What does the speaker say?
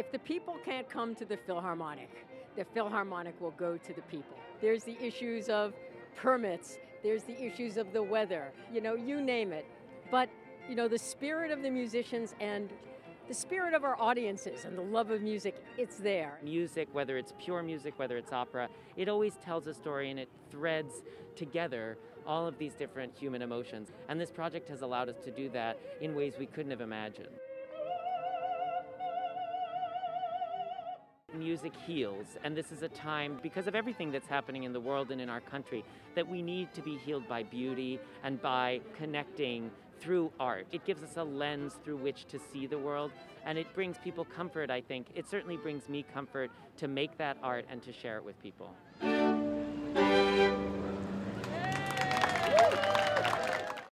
If the people can't come to the Philharmonic, the Philharmonic will go to the people. There's the issues of permits, there's the issues of the weather, you know, you name it. But, you know, the spirit of the musicians and the spirit of our audiences and the love of music, it's there. Music, whether it's pure music, whether it's opera, it always tells a story and it threads together all of these different human emotions. And this project has allowed us to do that in ways we couldn't have imagined. Music heals, and this is a time, because of everything that's happening in the world and in our country, that we need to be healed by beauty and by connecting through art. It gives us a lens through which to see the world, and it brings people comfort, I think. It certainly brings me comfort to make that art and to share it with people.